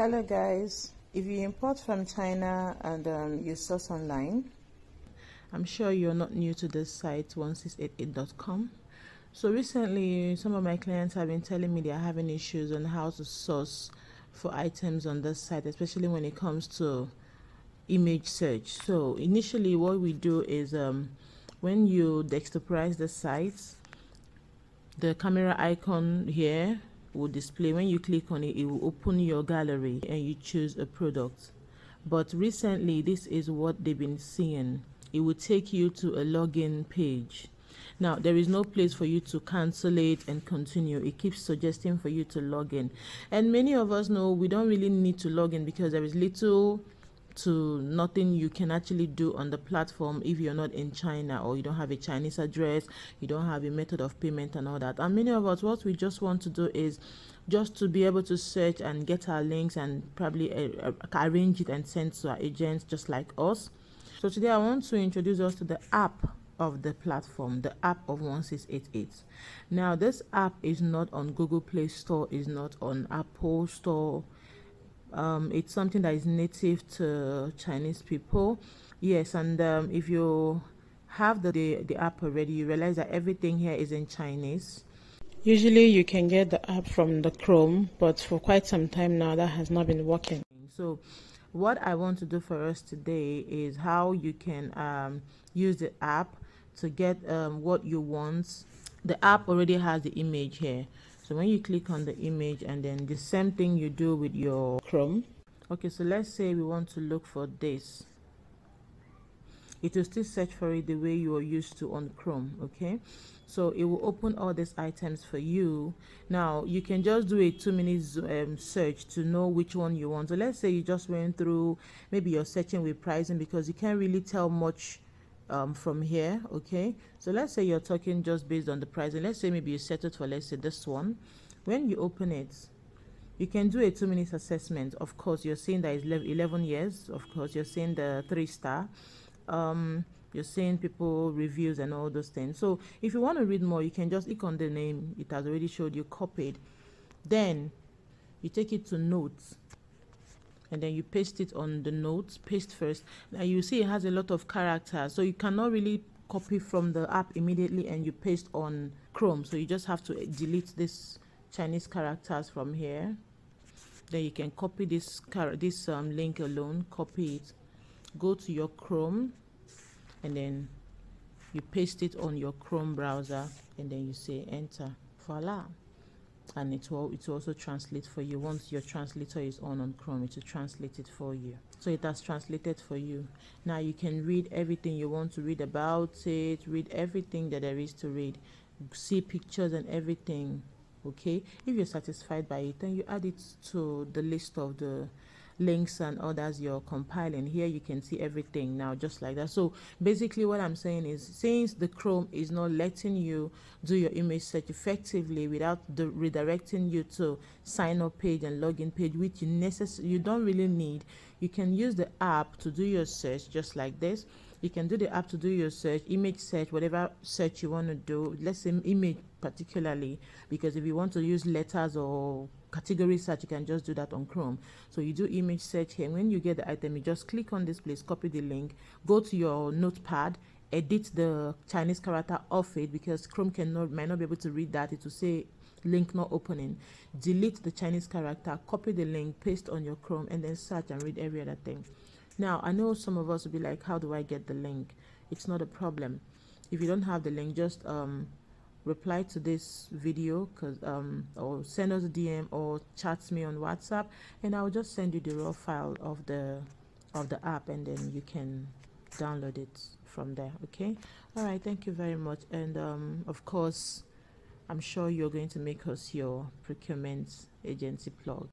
hello guys. If you import from china and um, you source online i'm sure you're not new to this site 1688.com so recently some of my clients have been telling me they're having issues on how to source for items on this site especially when it comes to image search. So initially what we do is um, when you desktoperize the site the camera icon here will display. When you click on it it will open your gallery and you choose a product. But recently this is what they've been seeing. It will take you to a login page. Now there is no place for you to cancel it and continue. It keeps suggesting for you to log in. And many of us know we don't really need to log in because there is little to nothing you can actually do on the platform if you're not in China or you don't have a Chinese address, you don't have a method of payment and all that. And many of us, what we just want to do is just to be able to search and get our links and probably uh, uh, arrange it and send to our agents just like us. So today I want to introduce us to the app of the platform, the app of 1688. Now this app is not on Google Play Store, is not on Apple Store, um, it's something that is native to Chinese people. Yes, and um, if you have the, the, the app already, you realize that everything here is in Chinese. Usually you can get the app from the Chrome, but for quite some time now that has not been working. So what I want to do for us today is how you can um, use the app to get um, what you want. The app already has the image here so when you click on the image and then the same thing you do with your chrome okay so let's say we want to look for this. It will still search for it the way you are used to on chrome okay? So it will open all these items for you. Now you can just do a two minutes um, search to know which one you want. So let's say you just went through maybe you're searching with pricing because you can't really tell much um, from here okay? So let's say you're talking just based on the price and let's say maybe you set it for let's say this one. When you open it you can do a two minutes assessment. Of course you're seeing that it's 11 years. Of course you're seeing the three star um, you're seeing people reviews and all those things. So if you want to read more you can just click on the name. It has already showed you copied. Then you take it to notes and then you paste it on the notes paste first. Now you see it has a lot of characters so you cannot really copy from the app immediately and you paste on chrome. So you just have to delete this chinese characters from here. Then you can copy this this um, link alone copy it go to your chrome and then you paste it on your chrome browser and then you say enter. Voila and it will it will also translate for you. Once your translator is on on chrome it will translate it for you. So it has translated for you. Now you can read everything you want to read about it read everything that there is to read see pictures and everything okay? If you're satisfied by it then you add it to the list of the links and others you're compiling. Here you can see everything now just like that. So basically what i'm saying is since the chrome is not letting you do your image search effectively without the redirecting you to sign up page and login page which you necess you don't really need you can use the app to do your search just like this you can do the app to do your search image search whatever search you want to do. Let's say image particularly because if you want to use letters or category search you can just do that on chrome. So you do image search here. When you get the item you just click on this place copy the link go to your notepad edit the chinese character off it because chrome cannot might not be able to read that. It will say link not opening. Delete the chinese character copy the link paste on your chrome and then search and read every other thing now, I know some of us will be like, how do I get the link? It's not a problem. If you don't have the link, just um, reply to this video cause, um, or send us a DM or chat me on WhatsApp and I'll just send you the raw file of the of the app and then you can download it from there okay all right thank you very much and um, of course i'm sure you're going to make us your procurement agency plug